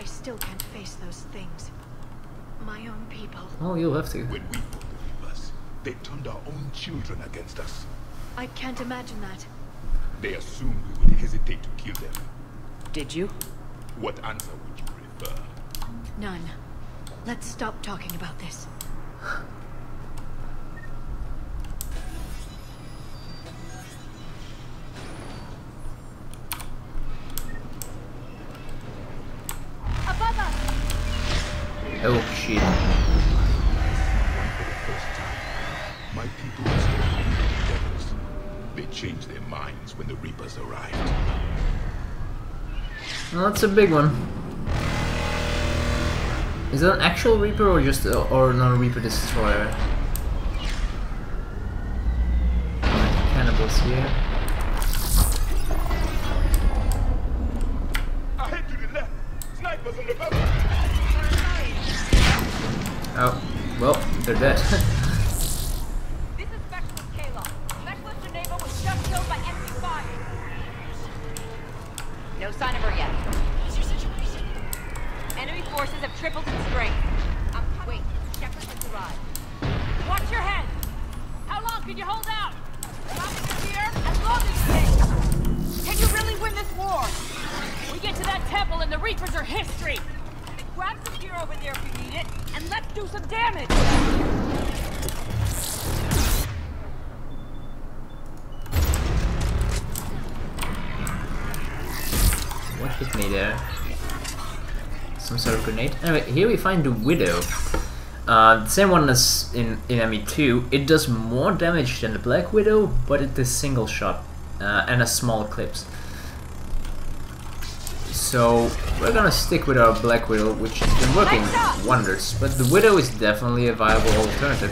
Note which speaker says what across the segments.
Speaker 1: I still can't face those things. My own people.
Speaker 2: Oh, you'll have to.
Speaker 3: When we fought the Reapers, they turned our own children against us.
Speaker 1: I can't imagine that.
Speaker 3: They assumed we would hesitate to kill them.
Speaker 4: Did you?
Speaker 3: What answer would you prefer?
Speaker 1: None. Let's stop talking about this.
Speaker 2: Oh shit.
Speaker 3: For the first time, my people were still the devils. They changed their minds when the Reapers arrived.
Speaker 2: Well, that's a big one. Is that an actual Reaper or just a, or not a Reaper destroyer? Cannibals here.
Speaker 3: Ahead to the left! Snipers on the left!
Speaker 2: Oh, well, they're dead.
Speaker 5: This is Specialist Kayla. Specialist Geneva was just killed by enemy fire. No sign of her yet. What's your situation? Enemy forces have tripled in strength. I'm Wait, Shepard has arrived. Watch your head! How long can you hold out? Here as long as it takes. Can you really win this war? We get to that temple and the Reapers are history. Grab some gear over there if you need it, and let's do some damage!
Speaker 2: what hit me there? Some sort of grenade. Anyway, here we find the Widow. Uh, the same one as in, in ME2. It does more damage than the Black Widow, but it is single shot uh, and a small clips. So we're gonna stick with our Black Widow, which has been working wonders. But the Widow is definitely a viable alternative.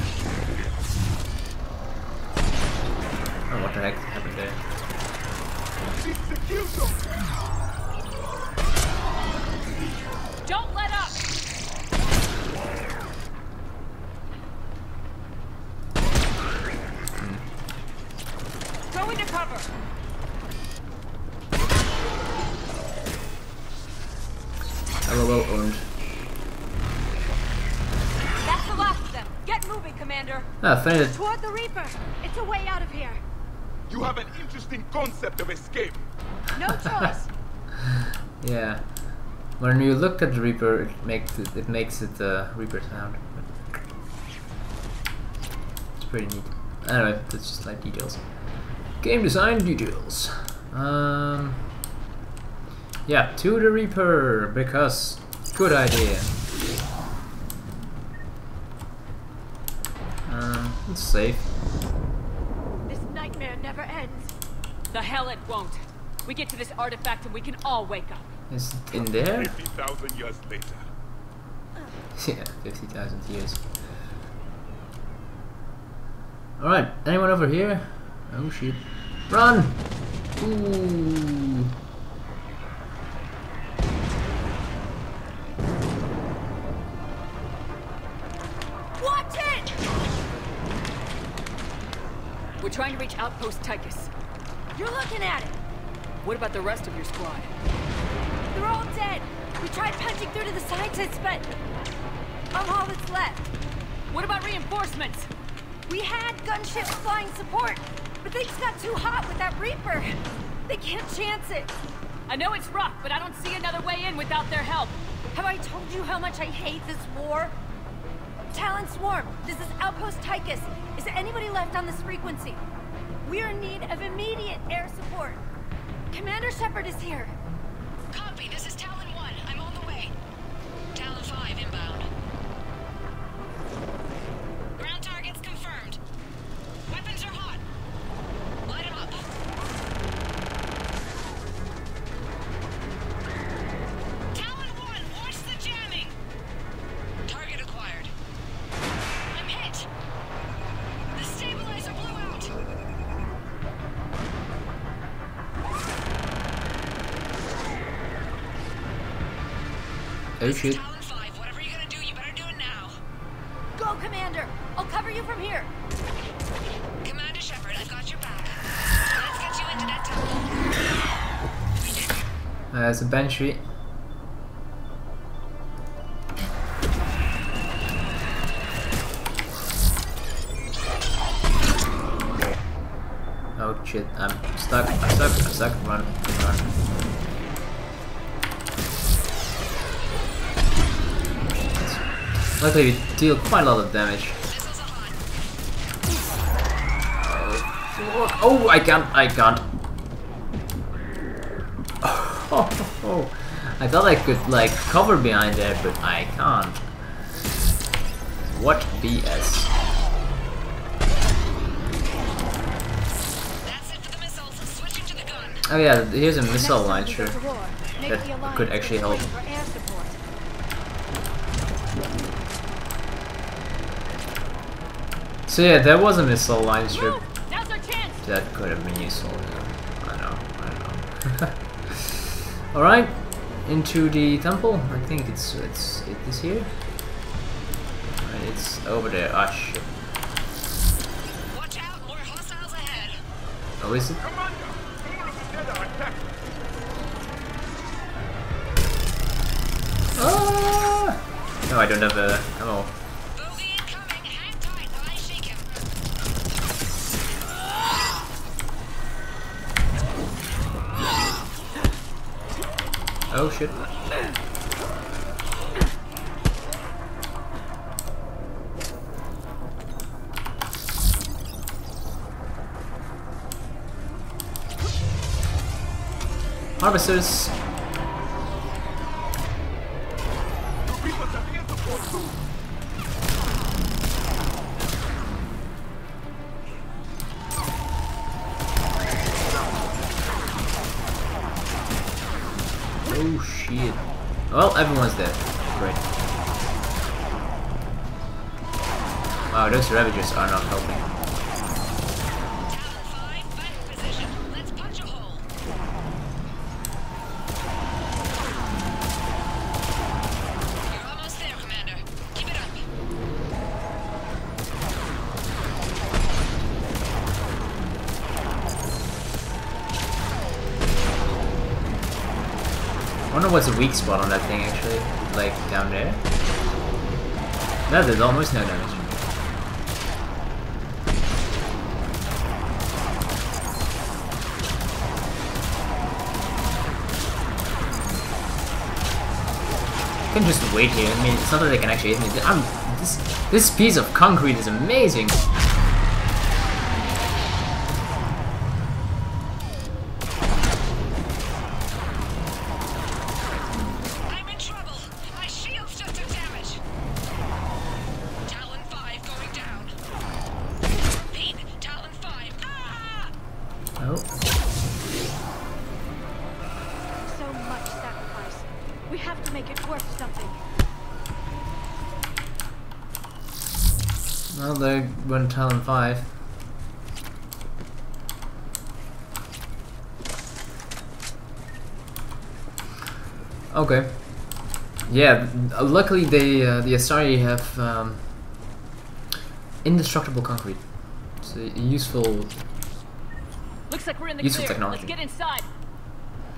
Speaker 2: Ah, funny that
Speaker 1: Toward the Reaper! It's a way out of here!
Speaker 3: You have an interesting concept of escape.
Speaker 1: No choice!
Speaker 2: Yeah. When you look at the Reaper, it makes it, it makes it uh, Reaper sound. It's pretty neat. Anyway, that's just like details. Game design details. Um. Yeah, to the Reaper because good idea. Um, it's safe.
Speaker 1: this nightmare never ends.
Speaker 5: The hell it won't. We get to this artifact and we can all wake up.
Speaker 2: Is it in there?
Speaker 3: 50,000 years later.
Speaker 2: yeah, fifty thousand years. Alright, anyone over here? Oh shit. Run! Ooh.
Speaker 5: Trying to reach Outpost Tychus.
Speaker 1: You're looking at it!
Speaker 5: What about the rest of your squad?
Speaker 1: They're all dead! We tried punching through to the scientists, but... I'm all that's left.
Speaker 5: What about reinforcements?
Speaker 1: We had gunships flying support, but things got too hot with that Reaper. They can't chance it.
Speaker 5: I know it's rough, but I don't see another way in without their help.
Speaker 1: Have I told you how much I hate this war? Talon Swarm, this is Outpost Tychus. Is anybody left on this frequency? We're in need of immediate air support. Commander Shepard is here.
Speaker 6: Copy, this
Speaker 2: Oh shit.
Speaker 1: Go, Commander. I'll cover you from here!
Speaker 6: Commander Shepard, I've got your back. Let's get you into that tunnel.
Speaker 2: Uh, There's a banshee. Oh shit, I'm stuck, I'm stuck, I'm stuck, run, run. Luckily, we deal quite a lot of damage.
Speaker 6: Hot.
Speaker 2: Oh, I can't, I can't. Oh, oh, I thought I could, like, cover behind there, but I can't. What BS?
Speaker 6: That's it for the missiles. Switching to the gun.
Speaker 2: Oh yeah, here's a missile
Speaker 1: Next time we
Speaker 2: launcher.
Speaker 1: go to war, make
Speaker 2: that could actually help.
Speaker 1: deploy for air support.
Speaker 2: So yeah, that was a missile line
Speaker 5: Move! Now's our chance!
Speaker 2: that could have been useful. I know, I know. Alright, into the temple. I think it's it's it is here. Right, it's over there. Ah shit.
Speaker 6: Watch out. More hostiles ahead.
Speaker 2: Oh, is it? Ah! No, I don't have a ammo. Oh shit. Harvesters. Shit. Well, everyone's dead. Great. Wow, those Ravagers are not helping. Wonder what's the weak spot on that thing actually. Like down there. No, there's almost no damage. I can just wait here. I mean, it's not that they can actually hit me. I'm this this piece of concrete is amazing.
Speaker 1: We have to make it worth something.
Speaker 2: Well, they went Talon 5. Okay. Yeah, uh, luckily they uh, the Asari have um, indestructible concrete. It's a useful.
Speaker 5: Looks like we're in the
Speaker 2: Useful
Speaker 5: clear.
Speaker 2: technology.
Speaker 5: Let's get inside.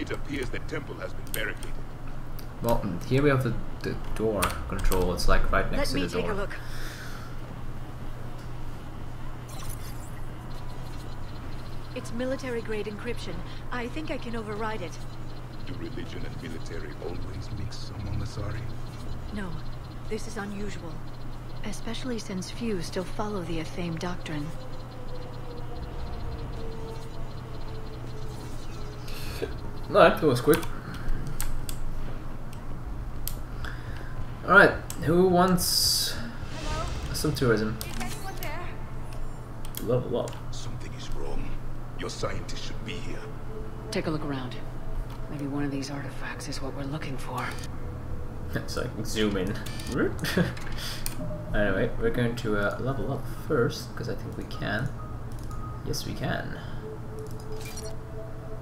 Speaker 3: It appears the temple has been barricaded.
Speaker 2: Well, mm, here we have the, the door control. It's like right next
Speaker 1: Let me
Speaker 2: to the
Speaker 1: take
Speaker 2: door.
Speaker 1: a look. It's military grade encryption. I think I can override it.
Speaker 3: Do religion and military always mix among Asari?
Speaker 1: No, this is unusual. Especially since few still follow the Athame doctrine.
Speaker 2: No, that was quick. Alright, who wants some tourism?
Speaker 1: Is anyone there?
Speaker 2: Level up.
Speaker 3: Something is wrong. Your scientist should be here.
Speaker 4: Take a look around. Maybe one of these artifacts is what we're looking for.
Speaker 2: so I can zoom in. anyway, we're going to uh, level up first, because I think we can. Yes, we can.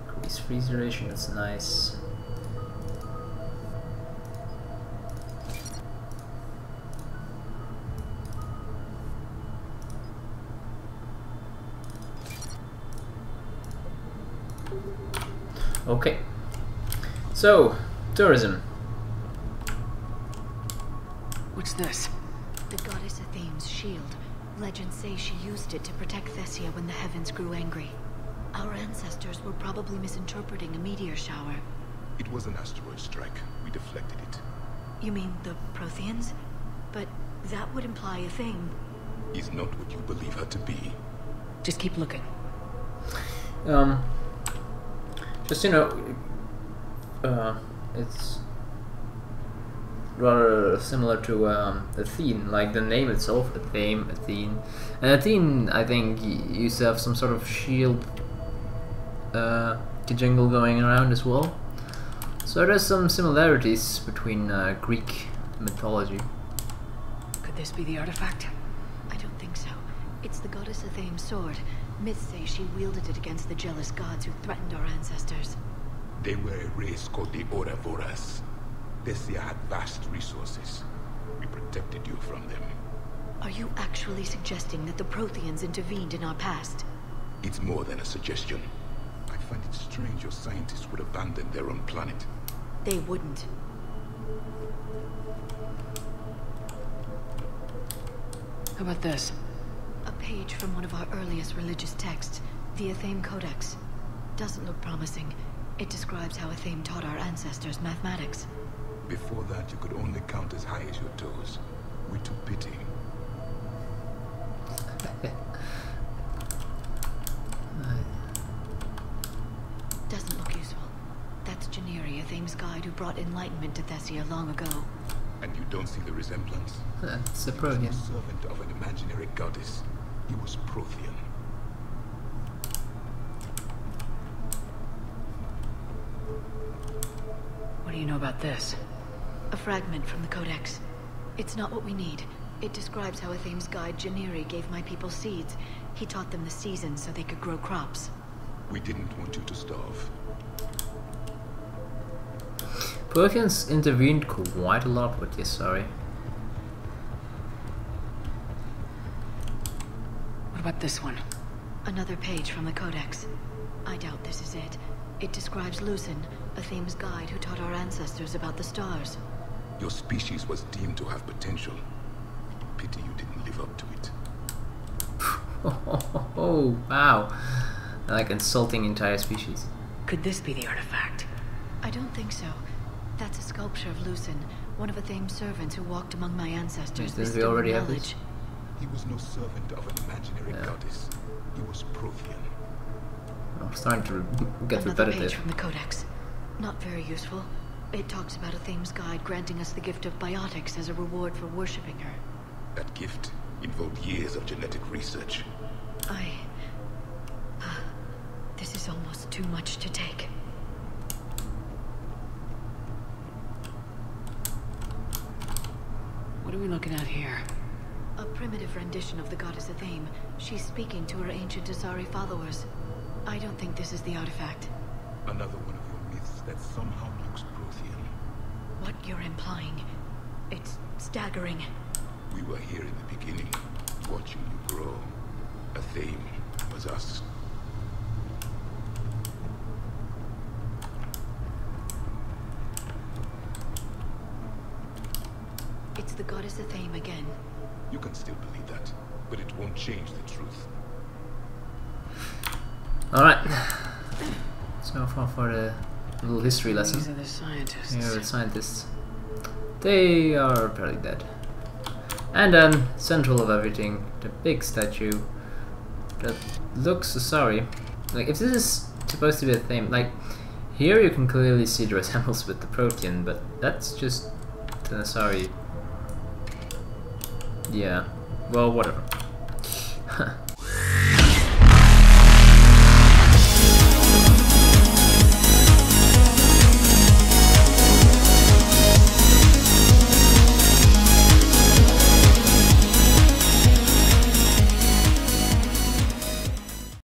Speaker 2: Increase freeze duration, that's nice. Okay. So, tourism.
Speaker 4: What's this?
Speaker 1: The goddess Athame's shield. Legends say she used it to protect Thessia when the heavens grew angry.
Speaker 7: Our ancestors were probably misinterpreting a meteor shower.
Speaker 3: It was an asteroid strike. We deflected it.
Speaker 7: You mean the Protheans? But that would imply a thing.
Speaker 3: Is not what you believe her to be.
Speaker 4: Just keep looking.
Speaker 2: Um, just you know, uh, it's rather similar to um, Athene, like the name itself, Athame, Athene. And Athene, I think, used to have some sort of shield uh, jingle going around as well. So there's some similarities between uh, Greek mythology.
Speaker 4: Could this be the artifact?
Speaker 7: I don't think so. It's the goddess Athame's sword. Myths say she wielded it against the jealous gods who threatened our ancestors.
Speaker 3: They were a race called the Oravoras. Thessia had vast resources. We protected you from them.
Speaker 7: Are you actually suggesting that the Protheans intervened in our past?
Speaker 3: It's more than a suggestion. I find it strange your scientists would abandon their own planet.
Speaker 7: They wouldn't.
Speaker 4: How about this?
Speaker 7: A page from one of our earliest religious texts, the Athame Codex. Doesn't look promising. It describes how Athame taught our ancestors mathematics.
Speaker 3: Before that, you could only count as high as your toes. We took pity.
Speaker 7: Doesn't look useful. That's Janiri, Athame's guide who brought enlightenment to Thessia long ago.
Speaker 3: And you don't see the resemblance?
Speaker 2: It's a
Speaker 3: He was
Speaker 2: Prothean.
Speaker 3: no servant of an imaginary goddess. He was Prothean.
Speaker 4: What do you know about this?
Speaker 7: A fragment from the Codex. It's not what we need. It describes how Athame's guide Janiri gave my people seeds. He taught them the seasons so they could grow crops.
Speaker 3: We didn't want you to starve.
Speaker 2: Perkins intervened quite a lot with this, sorry.
Speaker 4: About this one?
Speaker 7: Another page from the Codex. I doubt this is it. It describes Lucen, Athame's guide who taught our ancestors about the stars.
Speaker 3: Your species was deemed to have potential. Pity you didn't live up to it.
Speaker 2: Oh, wow. Like insulting entire species.
Speaker 4: Could this be the artifact?
Speaker 7: I don't think so. That's a sculpture of Lucen, one of Athame's servants who walked among my ancestors.
Speaker 2: Didn't
Speaker 7: with
Speaker 2: we
Speaker 7: stolen
Speaker 2: already have this?
Speaker 7: Knowledge.
Speaker 3: He was no servant of an imaginary
Speaker 2: Yeah.
Speaker 3: goddess. He was Prothean.
Speaker 2: I'm starting to re- get
Speaker 7: Another page
Speaker 2: repetitive.
Speaker 7: from the Codex. Not very useful. It talks about Athame's guide granting us the gift of biotics as a reward for worshipping her.
Speaker 3: That gift involved years of genetic research.
Speaker 7: I... Uh, this is almost too much to take.
Speaker 4: What are we looking at here?
Speaker 7: Primitive rendition of the goddess Athame. She's speaking to her ancient Asari followers. I don't think this is the artifact.
Speaker 3: Another one of your myths that somehow looks Prothean.
Speaker 7: What you're implying, it's staggering.
Speaker 3: We were here in the beginning, watching you grow. Athame was us.
Speaker 7: The goddess Athame again.
Speaker 3: You can still believe that, but it won't change the truth.
Speaker 2: Alright. So far for the little history lesson.
Speaker 4: These are the scientists.
Speaker 2: Here are the scientists. They are apparently dead. And then, central of everything, the big statue that looks sorry. Like, if this is supposed to be a theme, like, here you can clearly see the resemblance with the Prothean, but that's just the sorry. Yeah. Well, whatever.